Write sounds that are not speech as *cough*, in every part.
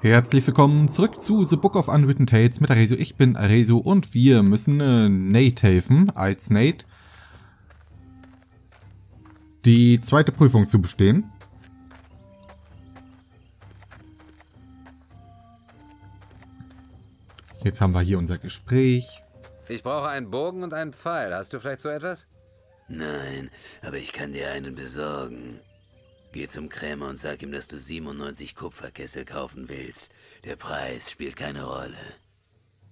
Herzlich willkommen zurück zu The Book of Unwritten Tales mit Aresu. Ich bin Aresu und wir müssen äh, Nate helfen, als Nate, die zweite Prüfung zu bestehen. Jetzt haben wir hier unser Gespräch. Ich brauche einen Bogen und einen Pfeil. Hast du vielleicht so etwas? Nein, aber ich kann dir einen besorgen. Geh zum Krämer und sag ihm, dass du 97 Kupferkessel kaufen willst. Der Preis spielt keine Rolle.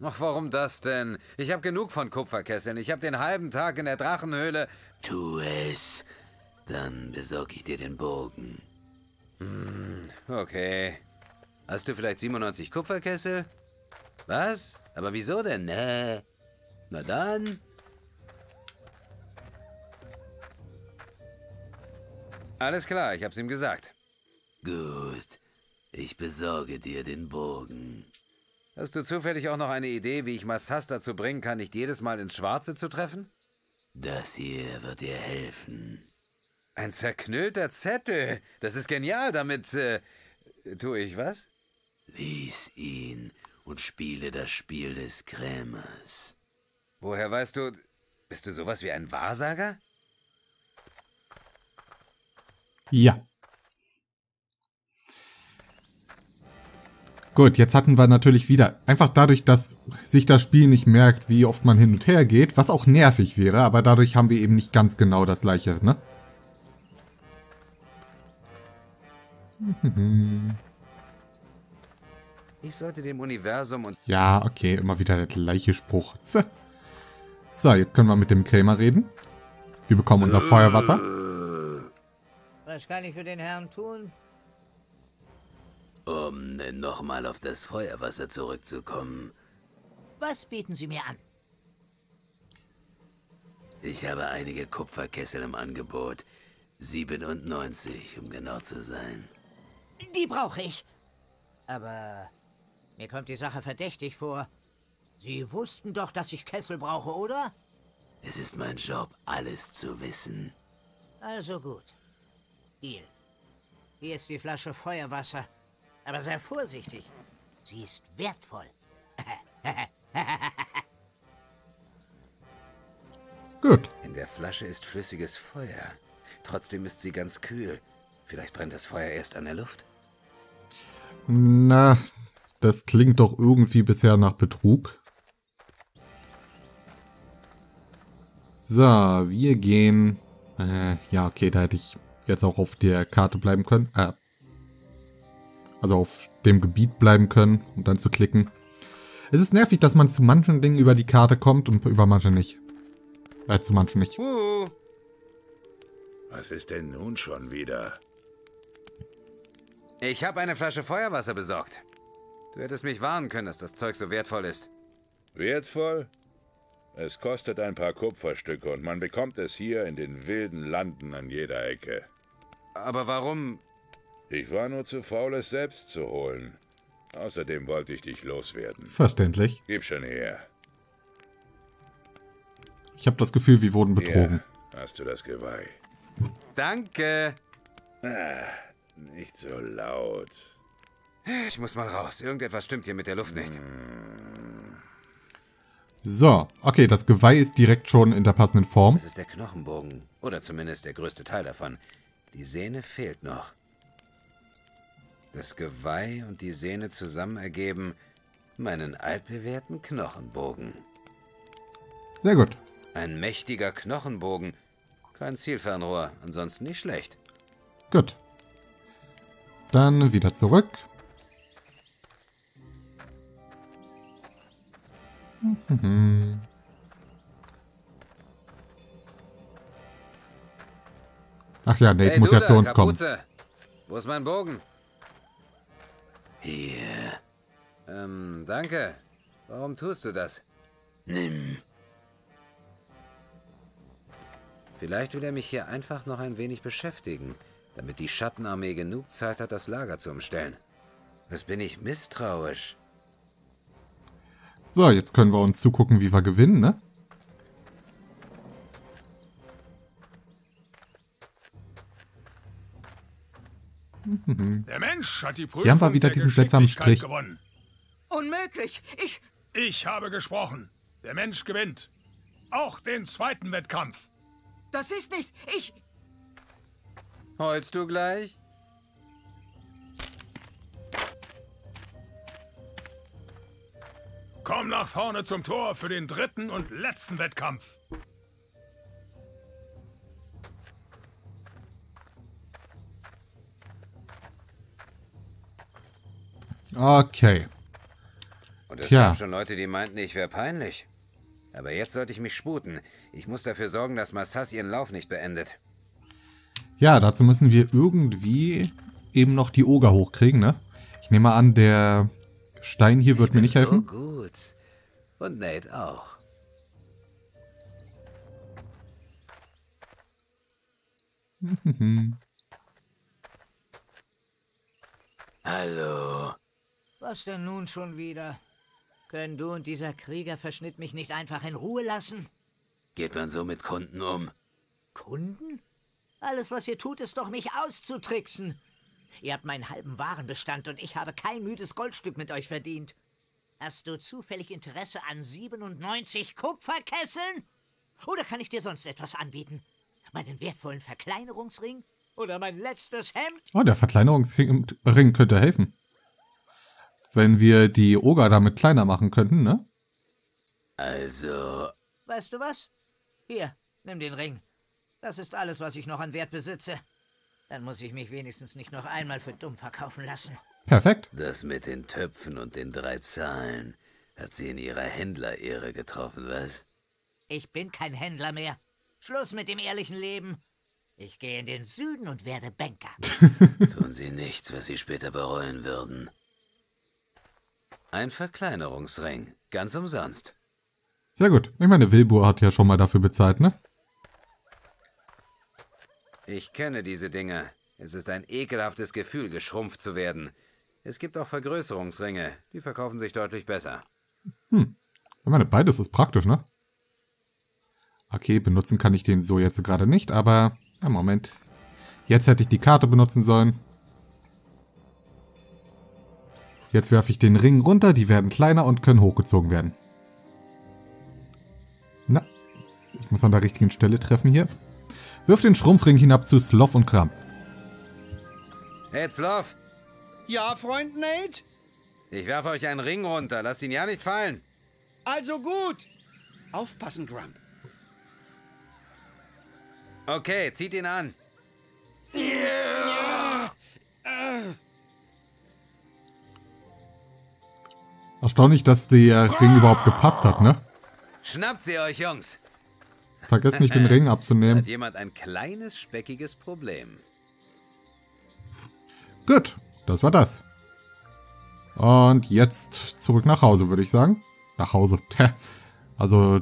Ach, warum das denn? Ich habe genug von Kupferkesseln. Ich habe den halben Tag in der Drachenhöhle. Tu es. Dann besorge ich dir den Bogen. Hm, okay. Hast du vielleicht 97 Kupferkessel? Was? Aber wieso denn? Na, na dann. Alles klar, ich hab's ihm gesagt. Gut. Ich besorge dir den Bogen. Hast du zufällig auch noch eine Idee, wie ich Massas dazu bringen kann, nicht jedes Mal ins Schwarze zu treffen? Das hier wird dir helfen. Ein zerknüllter Zettel. Das ist genial. Damit äh, tue ich was? Lies ihn und spiele das Spiel des Krämers. Woher weißt du... Bist du sowas wie ein Wahrsager? Ja. Gut, jetzt hatten wir natürlich wieder, einfach dadurch, dass sich das Spiel nicht merkt, wie oft man hin und her geht, was auch nervig wäre, aber dadurch haben wir eben nicht ganz genau das gleiche, ne? *laughs* Ich sollte dem Universum und... Ja, okay, immer wieder der gleiche Spruch. So, jetzt können wir mit dem Krämer reden. Wir bekommen unser Feuerwasser. Was kann ich für den Herrn tun? Um nochmal auf das Feuerwasser zurückzukommen. Was bieten Sie mir an? Ich habe einige Kupferkessel im Angebot. 97, um genau zu sein. Die brauche ich. Aber mir kommt die Sache verdächtig vor. Sie wussten doch, dass ich Kessel brauche, oder? Es ist mein Job, alles zu wissen. Also gut. Il, hier ist die Flasche Feuerwasser. Aber sei vorsichtig. Sie ist wertvoll. *laughs* Gut. In der Flasche ist flüssiges Feuer. Trotzdem ist sie ganz kühl. Vielleicht brennt das Feuer erst an der Luft. Na, das klingt doch irgendwie bisher nach Betrug. So, wir gehen... Äh, ja, okay, da hätte ich jetzt auch auf der Karte bleiben können. Äh, also auf dem Gebiet bleiben können, um dann zu klicken. Es ist nervig, dass man zu manchen Dingen über die Karte kommt und über manche nicht. Äh, zu manchen nicht. Uh. Was ist denn nun schon wieder? Ich habe eine Flasche Feuerwasser besorgt. Du hättest mich warnen können, dass das Zeug so wertvoll ist. Wertvoll? Es kostet ein paar Kupferstücke und man bekommt es hier in den wilden Landen an jeder Ecke. Aber warum? Ich war nur zu faul, es selbst zu holen. Außerdem wollte ich dich loswerden. Verständlich. Gib schon her. Ich habe das Gefühl, wir wurden betrogen. Hier hast du das Geweih. Danke. Ah, nicht so laut. Ich muss mal raus. Irgendetwas stimmt hier mit der Luft nicht. So, okay, das Geweih ist direkt schon in der passenden Form. Das ist der Knochenbogen. Oder zumindest der größte Teil davon. Die Sehne fehlt noch. Das Geweih und die Sehne zusammen ergeben meinen altbewährten Knochenbogen. Sehr gut. Ein mächtiger Knochenbogen. Kein Zielfernrohr, ansonsten nicht schlecht. Gut. Dann wieder zurück. *laughs* Ach ja, Nate Hey, muss ja da, zu uns kommen. Wo ist mein Bogen? Hier, Ähm, danke. Warum tust du das? nimm. Vielleicht will er mich hier einfach noch ein wenig beschäftigen, damit die Schattenarmee genug Zeit hat, das Lager zu umstellen. Was bin ich misstrauisch? So, jetzt können wir uns zugucken, wie wir gewinnen, ne? Der Mensch hat die Prüfung Hier haben wir wieder der diesen seltsamen Strich. gewonnen. Unmöglich. Ich. Ich habe gesprochen. Der Mensch gewinnt. Auch den zweiten Wettkampf. Das ist nicht. Ich. Heulst du gleich? Komm nach vorne zum Tor für den dritten und letzten Wettkampf. Okay. Und es Tja. gab schon Leute, die meinten, ich wäre peinlich. Aber jetzt sollte ich mich sputen. Ich muss dafür sorgen, dass Massas ihren Lauf nicht beendet. Ja, dazu müssen wir irgendwie eben noch die Oger hochkriegen, ne? Ich nehme an, der Stein hier wird mir nicht helfen. So gut. Und Nate auch. *laughs* Hallo. Was denn nun schon wieder? Können du und dieser Kriegerverschnitt mich nicht einfach in Ruhe lassen? Geht man so mit Kunden um? Kunden? Alles, was ihr tut, ist doch, mich auszutricksen. Ihr habt meinen halben Warenbestand und ich habe kein müdes Goldstück mit euch verdient. Hast du zufällig Interesse an 97 Kupferkesseln? Oder kann ich dir sonst etwas anbieten? Meinen wertvollen Verkleinerungsring? Oder mein letztes Hemd? Oh, der Verkleinerungsring Ring könnte helfen. Wenn wir die Oger damit kleiner machen könnten, ne? Also, Weißt du was? Hier, nimm den Ring. Das ist alles, was ich noch an Wert besitze. Dann muss ich mich wenigstens nicht noch einmal für dumm verkaufen lassen. Perfekt. das mit den Töpfen und den drei Zahlen hat sie in ihrer Händlerehre getroffen, was? Ich bin kein Händler mehr. Schluss mit dem ehrlichen Leben. Ich gehe in den Süden und werde Banker. *laughs* Tun sie nichts, was sie später bereuen würden. Ein Verkleinerungsring. Ganz umsonst. Sehr gut. Ich meine, Wilbur hat ja schon mal dafür bezahlt, ne? Ich kenne diese Dinge. Es ist ein ekelhaftes Gefühl, geschrumpft zu werden. Es gibt auch Vergrößerungsringe. Die verkaufen sich deutlich besser. Ich meine, beides ist praktisch, ne? Okay, benutzen kann ich den so jetzt gerade nicht, aber... Ja, Moment. Jetzt hätte ich die Karte benutzen sollen. Jetzt werfe ich den Ring runter, die werden kleiner und können hochgezogen werden. Na, ich muss an der richtigen Stelle treffen hier. Wirf den Schrumpfring hinab zu Sloth und Kram. Hey, Zloff! Ja, Freund Nate? Ich werfe euch einen Ring runter. Lasst ihn ja nicht fallen. Also gut. Aufpassen, Grump. Okay, zieht ihn an. Erstaunlich, dass der Ring überhaupt gepasst hat, ne? Schnappt sie euch, Jungs. Vergesst nicht, den Ring Hat abzunehmen. jemand ein kleines, speckiges Problem? Gut, das war das. Und jetzt zurück nach Hause, würde ich sagen. Nach Hause. *laughs* Tja, Also.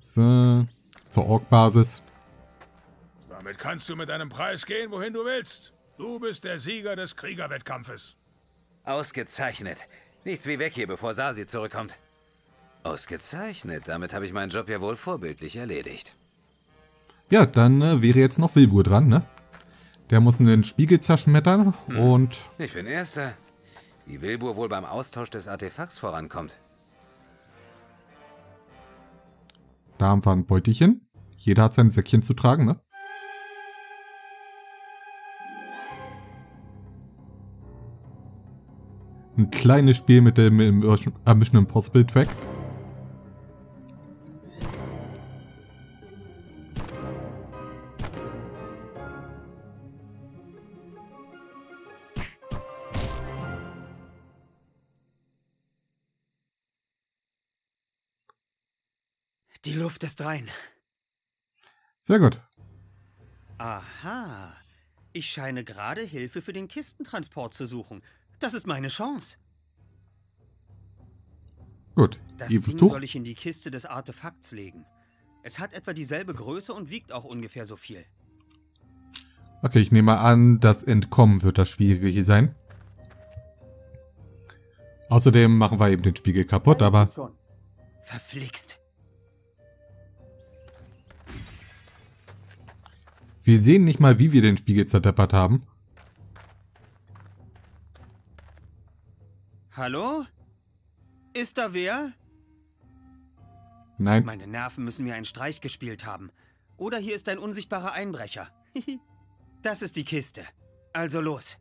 So, zur Ork-Basis. Damit kannst du mit deinem Preis gehen, wohin du willst. Du bist der Sieger des Kriegerwettkampfes. Ausgezeichnet. Nichts wie weg hier, bevor Sasi zurückkommt. Ausgezeichnet. Damit habe ich meinen Job ja wohl vorbildlich erledigt. Ja, dann äh, wäre jetzt noch Wilbur dran, ne? Der muss in den Spiegel zerschmettern und Ich bin Erster. Wie Wilbur wohl beim Austausch des Artefakts vorankommt. da haben wir ein Beutelchen. Jeder hat sein Säckchen zu tragen, ne? Ein kleines Spiel mit dem Mission Impossible Track. Die Luft ist rein. Sehr gut. Aha. Ich scheine gerade Hilfe für den Kistentransport zu suchen. Das ist meine Chance. Gut. Das Ding Tuch. soll ich in die Kiste des Artefakts legen. Es hat etwa dieselbe Größe und wiegt auch ungefähr so viel. Okay, ich nehme an, das Entkommen wird das Schwierige sein. Außerdem machen wir eben den Spiegel kaputt, aber Verflixt. Wir sehen nicht mal, wie wir den Spiegel zerdeppert haben. Hallo? Ist da wer? Nein. Meine Nerven müssen mir einen Streich gespielt haben. Oder hier ist ein unsichtbarer Einbrecher. *laughs* das ist die Kiste. Also los.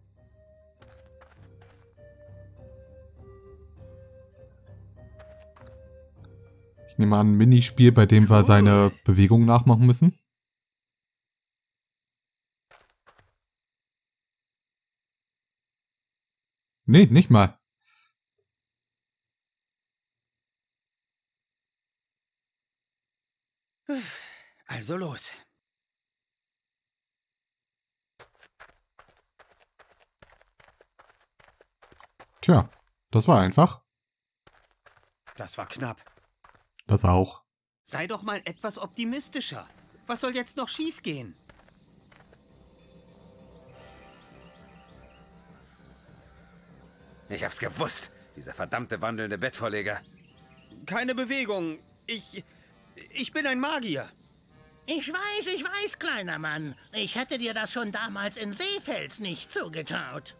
Ich nehme an, ein Minispiel, bei dem wir seine Bewegung nachmachen müssen. Nee, nicht mal. Also los. Tja, das war einfach. Das war knapp. Das auch. Sei doch mal etwas optimistischer. Was soll jetzt noch schiefgehen? Ich hab's gewusst. Dieser verdammte wandelnde Bettvorleger. Keine Bewegung. Ich. Ich bin ein Magier. Ich weiß, ich weiß, kleiner Mann. Ich hätte dir das schon damals in Seefels nicht zugetraut.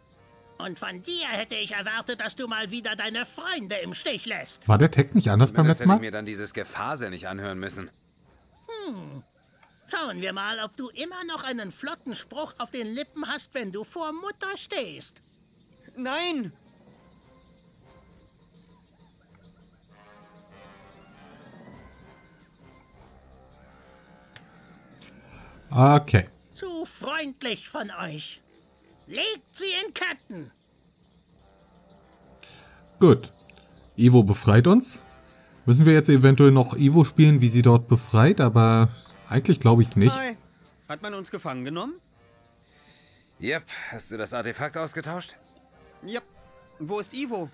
Und von dir hätte ich erwartet, dass du mal wieder deine Freunde im Stich lässt. War der Text nicht anders beim letzten hätte ich Mal? mir dann dieses Gefasel nicht anhören müssen. Schauen wir mal, ob du immer noch einen flotten Spruch auf den Lippen hast, wenn du vor Mutter stehst. Nein! Okay. Zu freundlich von euch. Legt sie in Ketten. Gut. Ivo befreit uns. Müssen wir jetzt eventuell noch Ivo spielen, wie sie dort befreit, aber eigentlich glaube ich es nicht. Hi. Hat man uns gefangen genommen? Yep, hast du das Artefakt ausgetauscht? Ja. Wo ist Ivo?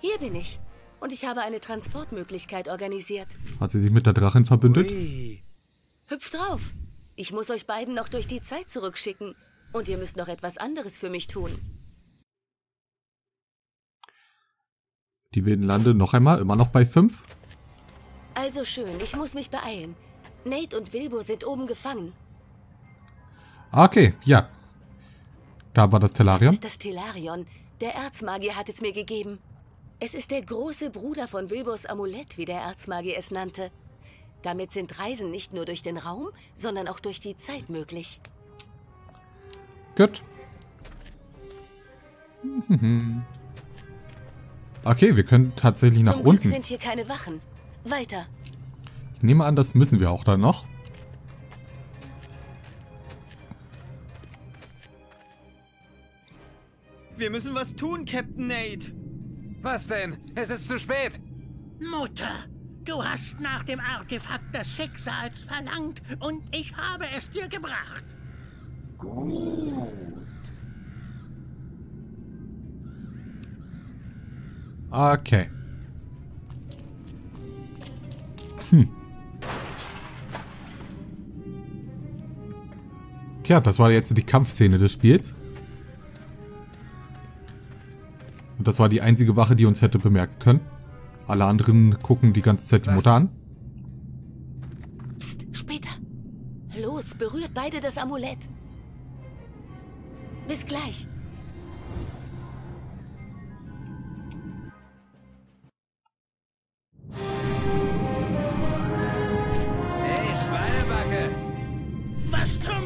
Hier bin ich. Und ich habe eine Transportmöglichkeit organisiert. Hat sie sich mit der Drachin verbündet? Ui. Hüpft drauf. Ich muss euch beiden noch durch die Zeit zurückschicken. Und ihr müsst noch etwas anderes für mich tun. Die wilden Lande noch einmal, immer noch bei 5. Also schön, ich muss mich beeilen. Nate und Wilbur sind oben gefangen. Okay, ja. Da war das Das Tellarium. ist das Telarion. Der Erzmagier hat es mir gegeben. Es ist der große Bruder von Wilburs Amulett, wie der Erzmagier es nannte. Damit sind Reisen nicht nur durch den Raum, sondern auch durch die Zeit möglich. Gut. Okay, wir können tatsächlich nach Zum Glück unten. sind hier keine Wachen. Weiter. Ich nehme an, das müssen wir auch dann noch. Wir müssen was tun, Captain Nate. Was denn? Es ist zu spät. Mutter, du hast nach dem Artefakt des Schicksals verlangt und ich habe es dir gebracht. Okay. Hm. Tja, das war jetzt die Kampfszene des Spiels. Und das war die einzige Wache, die uns hätte bemerken können. Alle anderen gucken die ganze Zeit die Was? Mutter an. Psst, später. Los, berührt beide das Amulett. Bis gleich. Hey, Schweinebacke! Was zum...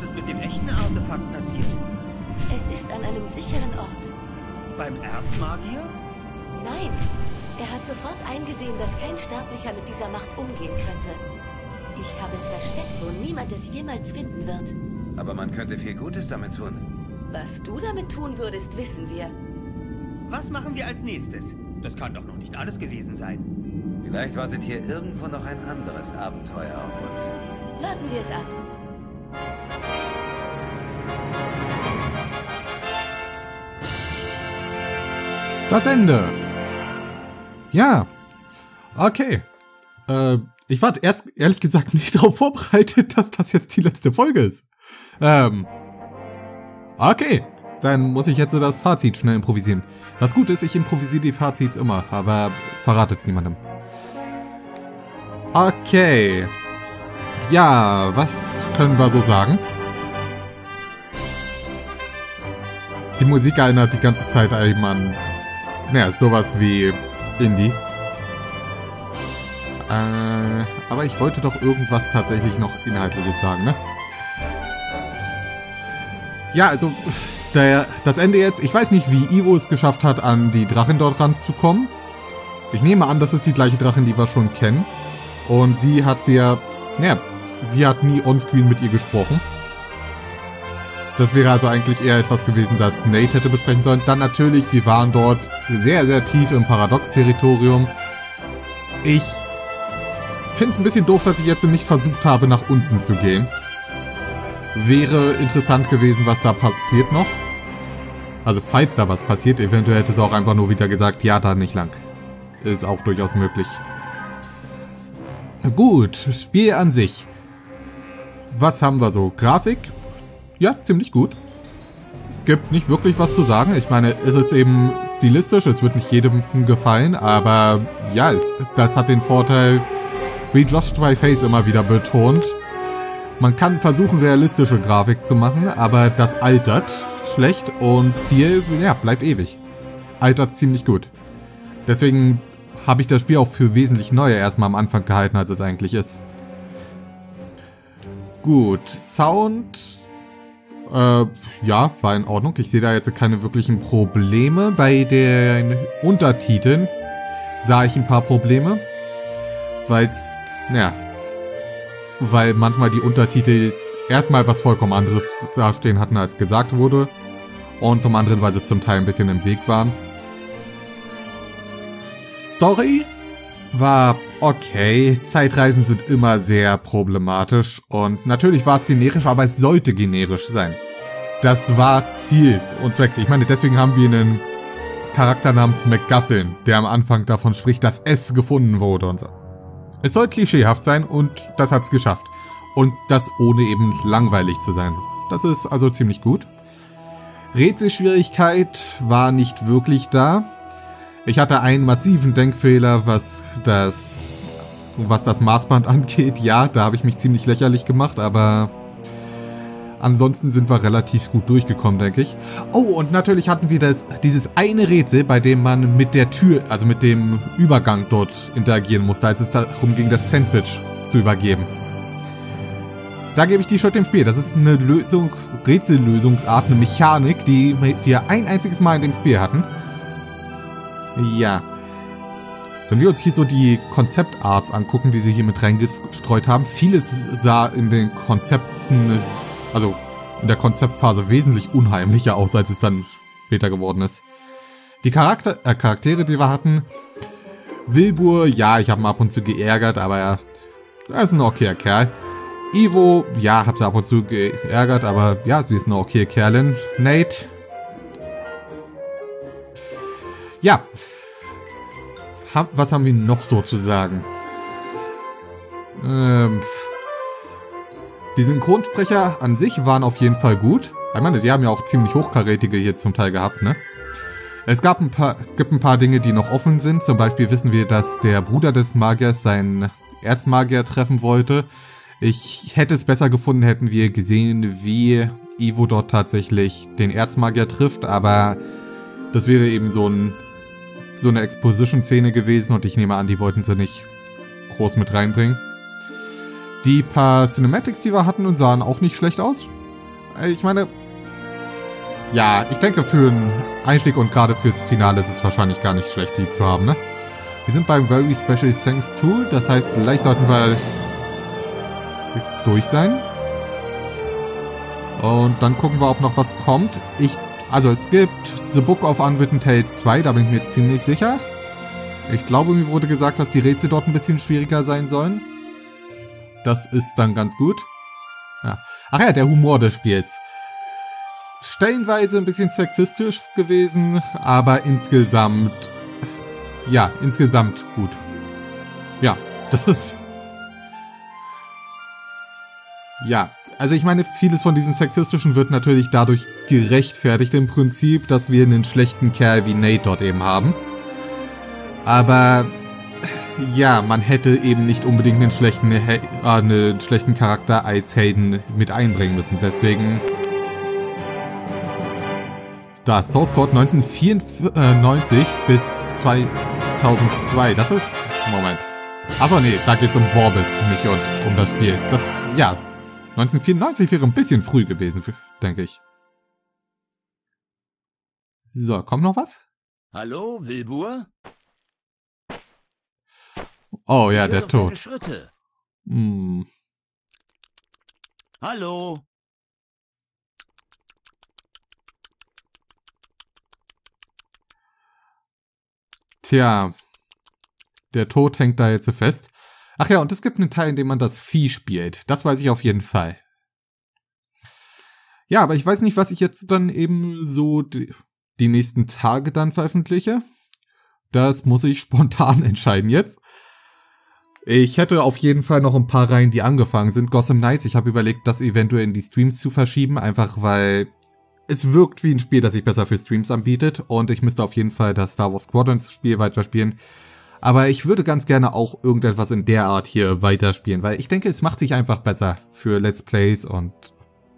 Was ist mit dem echten Artefakt passiert? Es ist an einem sicheren Ort. Beim Erzmagier? Nein, er hat sofort eingesehen, dass kein Sterblicher mit dieser Macht umgehen könnte. Ich habe es versteckt, wo niemand es jemals finden wird. Aber man könnte viel Gutes damit tun. Was du damit tun würdest, wissen wir. Was machen wir als nächstes? Das kann doch noch nicht alles gewesen sein. Vielleicht wartet hier irgendwo noch ein anderes Abenteuer auf uns. Warten wir es ab. Das Ende. Ja. Okay. Äh, ich war erst ehrlich gesagt *laughs* nicht darauf vorbereitet, dass das jetzt die letzte Folge ist. Ähm. Okay. Dann muss ich jetzt so das Fazit schnell improvisieren. Das Gute ist, ich improvisiere die Fazits immer, aber verratet niemandem. Okay. Ja, was können wir so sagen? Die Musik erinnert die ganze Zeit eben an, naja, sowas wie Indie. Äh, aber ich wollte doch irgendwas tatsächlich noch Inhaltliches sagen, ne? Ja, also, der, das Ende jetzt, ich weiß nicht, wie Ivo es geschafft hat, an die Drachen dort ranzukommen. Ich nehme an, das ist die gleiche Drachin, die wir schon kennen. Und sie hat sehr, naja, sie hat nie onscreen mit ihr gesprochen. Das wäre also eigentlich eher etwas gewesen, das Nate hätte besprechen sollen. Dann natürlich, wir waren dort sehr, sehr tief im Paradox-Territorium. Ich finde es ein bisschen doof, dass ich jetzt nicht versucht habe, nach unten zu gehen. Wäre interessant gewesen, was da passiert noch. Also falls da was passiert, eventuell hätte es auch einfach nur wieder gesagt, ja, da nicht lang. Ist auch durchaus möglich. Gut, Spiel an sich. Was haben wir so? Grafik? Ja, ziemlich gut. Gibt nicht wirklich was zu sagen. Ich meine, es ist eben stilistisch, es wird nicht jedem gefallen, aber ja, es, das hat den Vorteil, wie Josh Face immer wieder betont. Man kann versuchen, realistische Grafik zu machen, aber das altert schlecht und Stil, ja, bleibt ewig. Altert ziemlich gut. Deswegen habe ich das Spiel auch für wesentlich neuer erstmal am Anfang gehalten, als es eigentlich ist. Gut, Sound, äh, ja, war in Ordnung. Ich sehe da jetzt keine wirklichen Probleme. Bei den Untertiteln sah ich ein paar Probleme, weil's, ja, weil manchmal die Untertitel erstmal was vollkommen anderes dastehen hatten, als gesagt wurde. Und zum anderen, weil sie zum Teil ein bisschen im Weg waren. Story war okay. Zeitreisen sind immer sehr problematisch. Und natürlich war es generisch, aber es sollte generisch sein. Das war Ziel und Zweck. Ich meine, deswegen haben wir einen Charakter namens McGuffin, der am Anfang davon spricht, dass es gefunden wurde und so. Es soll klischeehaft sein und das hat's geschafft. Und das ohne eben langweilig zu sein. Das ist also ziemlich gut. Rätselschwierigkeit war nicht wirklich da. Ich hatte einen massiven Denkfehler, was das, was das Maßband *laughs* angeht. Ja, da habe ich mich ziemlich lächerlich gemacht, aber ansonsten sind wir relativ gut durchgekommen, denke ich. Oh, und natürlich hatten wir das, dieses eine Rätsel, bei dem man mit der Tür, also mit dem Übergang dort interagieren musste, als es darum ging, das Sandwich zu übergeben. Da gebe ich die Schuld im Spiel. Das ist eine Lösung, Rätsellösungsart, eine Mechanik, die wir ein einziges Mal in dem Spiel hatten. Ja. Wenn wir uns hier so die Konzeptarts angucken, die sie hier mit reingestreut haben, vieles sah in den Konzepten, also in der Konzeptphase wesentlich unheimlicher aus, als es dann später geworden ist. Die Charakter äh, Charaktere, die wir hatten, Wilbur, ja, ich habe ihn ab und zu geärgert, aber er, er ist ein okayer Kerl. Ivo, ja, hab sie ab und zu geärgert, aber ja, sie ist eine okay Kerlin. Nate. Ja. was haben wir noch so zu sagen? Ähm, die Synchronsprecher an sich waren auf jeden Fall gut. Ich meine, die haben ja auch ziemlich hochkarätige hier zum Teil gehabt, ne? Es gab ein paar, gibt ein paar Dinge, die noch offen sind. Zum Beispiel wissen wir, dass der Bruder des Magiers seinen Erzmagier treffen wollte. Ich hätte es besser gefunden, hätten wir gesehen, wie Ivo dort tatsächlich den Erzmagier trifft, aber das wäre eben so, ein, so eine Exposition-Szene gewesen und ich nehme an, die wollten sie nicht groß mit reinbringen. Die paar Cinematics, die wir hatten, sahen auch nicht schlecht aus. Ich meine, ja, ich denke für einen Einstieg und gerade fürs Finale ist es wahrscheinlich gar nicht schlecht, die zu haben, ne? Wir sind beim Very Special Thanks Tool, das heißt, vielleicht sollten wir durch sein. Und dann gucken wir, ob noch was kommt. Ich, also es gibt The Book of Unwritten Tales 2, da bin ich mir jetzt ziemlich sicher. Ich glaube, mir wurde gesagt, dass die Rätsel dort ein bisschen schwieriger sein sollen. Das ist dann ganz gut. Ja. Ach ja, der Humor des Spiels. Stellenweise ein bisschen sexistisch gewesen, aber insgesamt, ja, insgesamt gut. Ja, *laughs* das ist, ja, also ich meine, vieles von diesem Sexistischen wird natürlich dadurch gerechtfertigt im Prinzip, dass wir einen schlechten Kerl wie Nate dort eben haben. Aber ja, man hätte eben nicht unbedingt einen schlechten, äh, einen schlechten Charakter als Helden mit einbringen müssen. Deswegen... Da, Source Code 1994 bis 2002. Das ist... Moment. Achso, nee, da geht's um Warbles, nicht um das Spiel. Das, ja, 1994 wäre ein bisschen früh gewesen, denke ich. So, kommt noch was? Hallo, Wilbur? Oh ja, der Tod. Hm. Hallo? Tja, der Tod hängt da jetzt fest. Ach ja, und es gibt einen Teil, in dem man das Vieh spielt. Das weiß ich auf jeden Fall. Ja, aber ich weiß nicht, was ich jetzt dann eben so die, die nächsten Tage dann veröffentliche. Das muss ich *laughs* spontan entscheiden jetzt. Ich hätte auf jeden Fall noch ein paar Reihen, die angefangen sind. Gotham Knights, ich habe überlegt, das eventuell in die Streams zu verschieben, einfach weil es wirkt wie ein Spiel, das sich besser für Streams anbietet. Und ich müsste auf jeden Fall das Star Wars Squadrons Spiel weiterspielen. Aber ich würde ganz gerne auch irgendetwas in der Art hier weiterspielen, weil ich denke, es macht sich einfach besser für Let's Plays und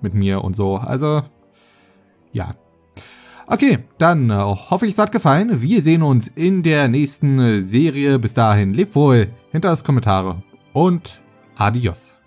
mit mir und so. Also, ja. Okay, dann äh, hoffe ich, es hat gefallen. Wir sehen uns in der nächsten Serie. Bis dahin, lebt wohl, hinter das Kommentare und adios.